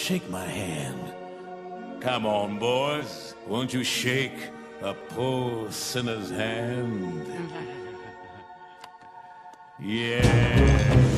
shake my hand. Come on, boys. Won't you shake a poor sinner's hand? Yeah.